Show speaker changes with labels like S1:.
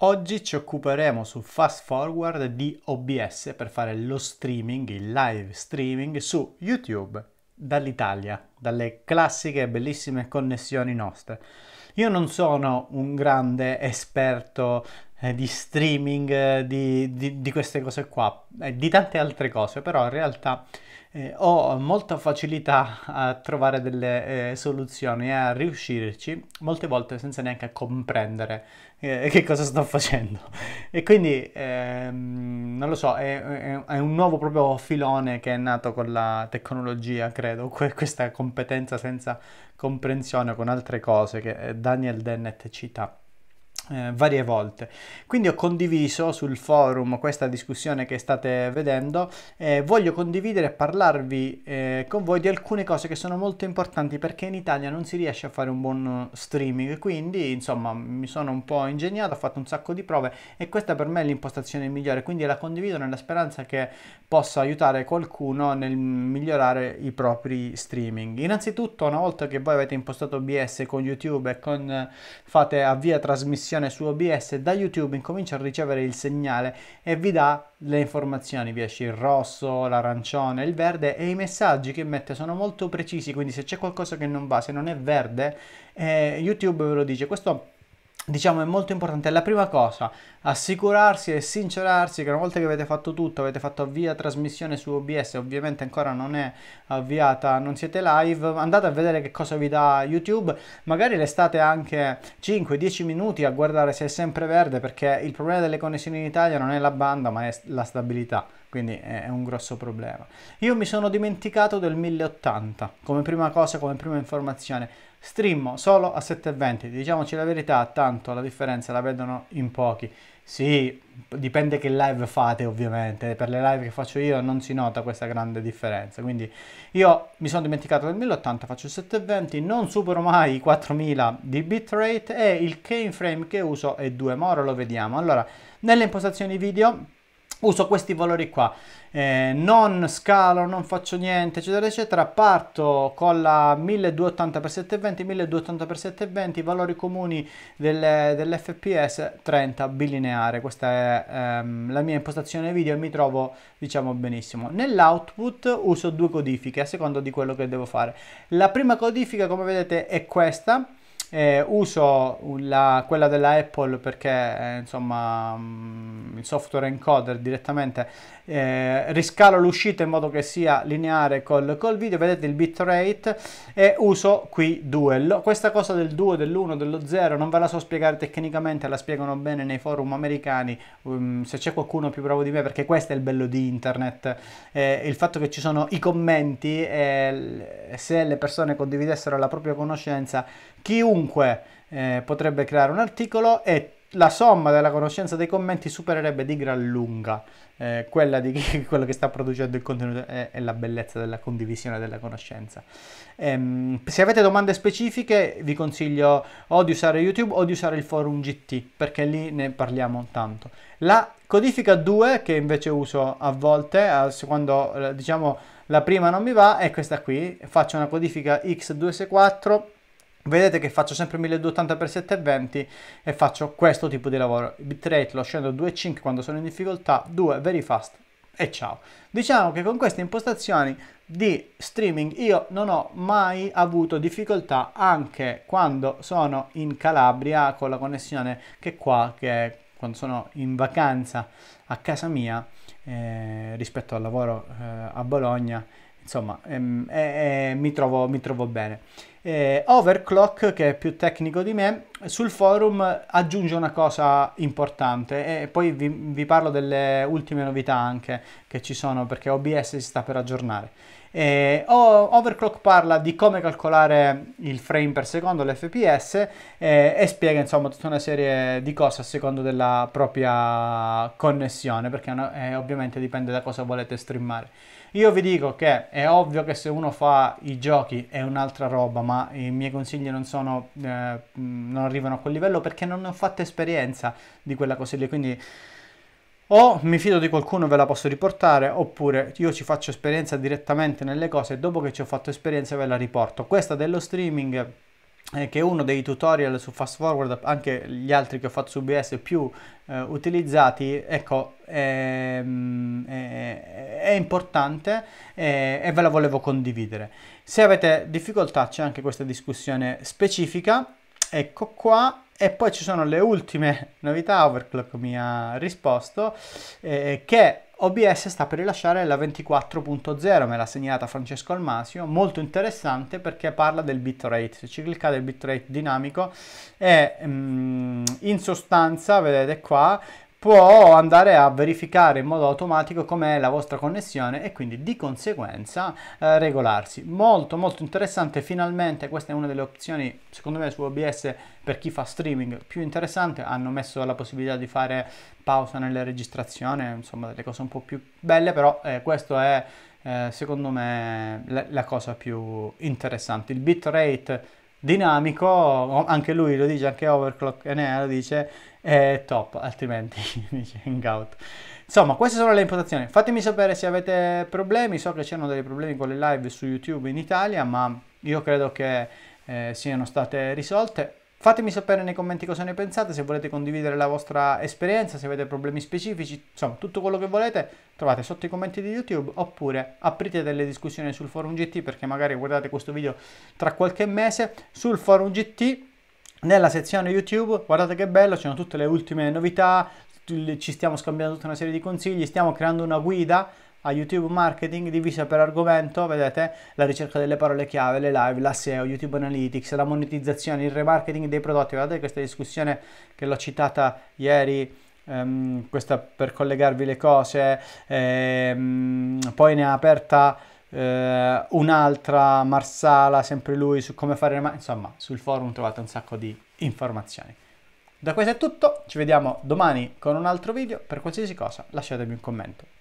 S1: Oggi ci occuperemo su Fast Forward di OBS per fare lo streaming, il live streaming su YouTube dall'Italia, dalle classiche e bellissime connessioni nostre. Io non sono un grande esperto eh, di streaming, eh, di, di, di, queste cose qua, eh, di tante altre cose, però in realtà eh, ho molta facilità a trovare delle eh, soluzioni e a riuscirci, molte volte senza neanche comprendere eh, che cosa sto facendo. E quindi, ehm, non lo so, è, è, è, un nuovo proprio filone che è nato con la tecnologia, credo, que- questa competenza senza comprensione con altre cose che Daniel Dennett cita eh, varie volte. Quindi ho condiviso sul forum questa discussione che state vedendo e voglio condividere e parlarvi eh, con voi di alcune cose che sono molto importanti perché in Italia non si riesce a fare un buon streaming, quindi insomma mi sono un po' ingegnato, ho fatto un sacco di prove e questa per me è l'impostazione migliore, quindi la condivido nella speranza che possa aiutare qualcuno nel migliorare i propri streaming. Innanzitutto una volta che voi avete impostato OBS con YouTube e con fate avvia trasmissione trasmissione su OBS da YouTube incomincia a ricevere il segnale e vi dà le informazioni, vi esce il rosso, l'arancione, il verde e i messaggi che mette sono molto precisi, quindi se c'è qualcosa che non va, se non è verde, eh, YouTube ve lo dice. Questo diciamo è molto importante. La prima cosa, assicurarsi e sincerarsi che una volta che avete fatto tutto, avete fatto avvia trasmissione su OBS, ovviamente ancora non è avviata, non siete live, andate a vedere che cosa vi dà YouTube, magari restate anche 5-10 minuti a guardare se è sempre verde perché il problema delle connessioni in Italia non è la banda ma è la stabilità quindi è un grosso problema. Io mi sono dimenticato del 1080 come prima cosa, come prima informazione. Stream solo a 720, diciamoci la verità, tanto la differenza la vedono in pochi. Sì, dipende che live fate ovviamente, per le live che faccio io non si nota questa grande differenza, quindi io mi sono dimenticato del 1080, faccio 720, non supero mai i 4000 di bitrate e il keyframe che uso è 2, ma ora lo vediamo. Allora, nelle impostazioni video uso questi valori qua. Eh, non scalo non faccio niente eccetera eccetera. Parto con la 1280x720 1280x720 valori comuni del, dell'fps 30 bilineare. Questa è ehm, la mia impostazione video e mi trovo diciamo benissimo. Nell'output uso due codifiche a seconda di quello che devo fare. La prima codifica come vedete è questa eh, uso la, quella della Apple perché eh, insomma mh, mm, il software encoder direttamente eh, riscalo l'uscita in modo che sia lineare col, col, video. Vedete il bitrate? E uso qui duello questa cosa del 2 dell'1 dello 0 non ve la so spiegare tecnicamente la spiegano bene nei forum americani um, se c'è qualcuno più bravo di me perché questo è il bello di internet. Eh, il fatto che ci sono i commenti e se le persone condividessero la propria conoscenza chiunque eh, potrebbe creare un articolo e la somma della conoscenza dei commenti supererebbe di gran lunga eh, quella di quello che sta producendo il contenuto e, la bellezza della condivisione della conoscenza. Ehm, se avete domande specifiche vi consiglio o di usare YouTube o di usare il forum GT perché lì ne parliamo tanto. La codifica 2 che invece uso a volte quando eh, diciamo la prima non mi va è questa qui, faccio una codifica X264 Vedete che faccio sempre 1280x720 e faccio questo tipo di lavoro. Bitrate lo scendo a 2.5 quando sono in difficoltà, 2 very fast e ciao. Diciamo che con queste impostazioni di streaming io non ho mai avuto difficoltà anche quando sono in Calabria con la connessione che qua, che quando sono in vacanza a casa mia eh, rispetto al lavoro eh, a Bologna insomma ehm, eh, mi, trovo, mi trovo bene. Eh, Overclock, che è più tecnico di me, sul forum aggiunge una cosa importante e poi vi, vi, parlo delle ultime novità anche che ci sono perché OBS si sta per aggiornare. Eh, Overclock parla di come calcolare il frame per secondo, l'FPS, eh, e spiega insomma tutta una serie di cose a secondo della propria connessione, perché eh, ovviamente dipende da cosa volete streamare. Io vi dico che è ovvio che se uno fa i giochi è un'altra roba, ma i miei consigli non, sono, eh, non arrivano a quel livello perché non ho fatto esperienza di quella cosa lì, quindi o mi fido di qualcuno e ve la posso riportare, oppure io ci faccio esperienza direttamente nelle cose e dopo che ci ho fatto esperienza ve la riporto. Questa dello streaming eh, che è uno dei tutorial su Fast Forward, anche gli altri che ho fatto su OBS più eh, utilizzati, ecco, è, è, è importante e, e ve la volevo condividere. Se avete difficoltà c'è anche questa discussione specifica, ecco qua, e poi ci sono le ultime novità, Overclock mi ha risposto, eh, che OBS sta per rilasciare la 24.0, me l'ha segnata Francesco Almasio, molto interessante perché parla del bitrate. Se ci il bitrate dinamico e mm, in sostanza, vedete qua, può andare a verificare in modo automatico com'è la vostra connessione e quindi di conseguenza eh, regolarsi. Molto molto interessante, finalmente questa è una delle opzioni secondo me su OBS per chi fa streaming più interessante, hanno messo la possibilità di fare pausa nelle registrazioni, insomma delle cose un po' più belle, però eh, questo è eh, secondo me la, la cosa più interessante. Il bitrate dinamico, anche lui lo dice, anche Overclock Enea lo dice, è top, altrimenti dice Hangout. Insomma, queste sono le impostazioni. Fatemi sapere se avete problemi, so che c'erano dei problemi con le live su YouTube in Italia, ma io credo che eh, siano state risolte. Fatemi sapere nei commenti cosa ne pensate, se volete condividere la vostra esperienza, se avete problemi specifici, insomma tutto quello che volete trovate sotto i commenti di YouTube oppure aprite delle discussioni sul forum GT perché magari guardate questo video tra qualche mese sul forum GT nella sezione YouTube, guardate che bello, ci sono tutte le ultime novità, ci stiamo scambiando tutta una serie di consigli, stiamo creando una guida a YouTube Marketing divisa per argomento, vedete, la ricerca delle parole chiave, le live, la SEO, YouTube Analytics, la monetizzazione, il remarketing dei prodotti. Guardate questa discussione che l'ho citata ieri, um, questa per collegarvi le cose, ehm, poi ne ha aperta eh, un'altra Marsala, sempre lui, su come fare, insomma, sul forum trovate un sacco di informazioni. Da questo è tutto, ci vediamo domani con un altro video, per qualsiasi cosa lasciatemi un commento.